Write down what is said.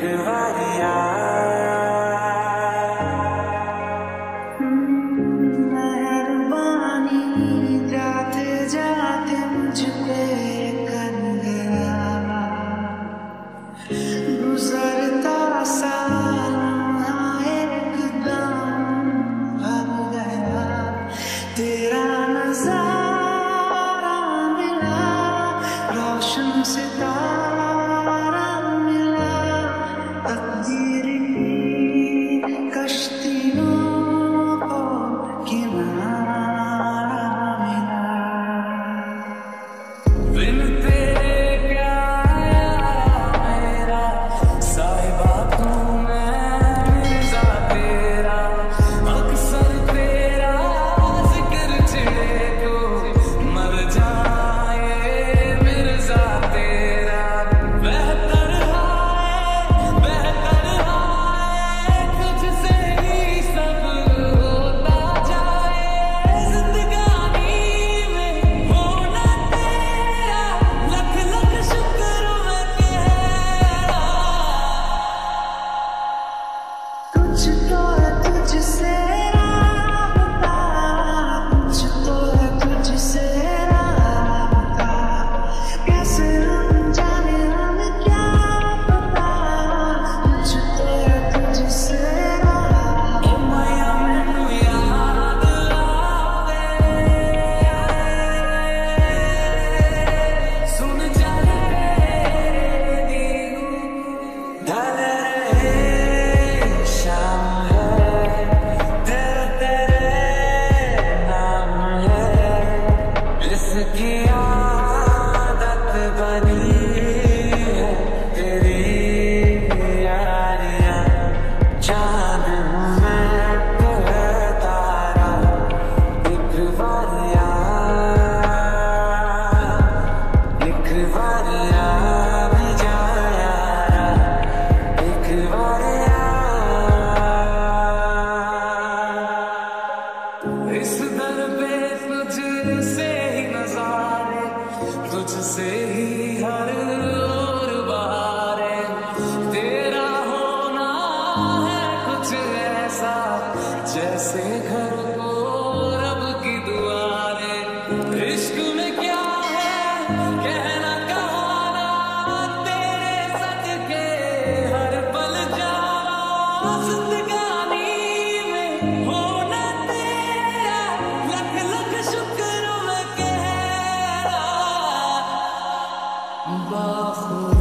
to the eye. 把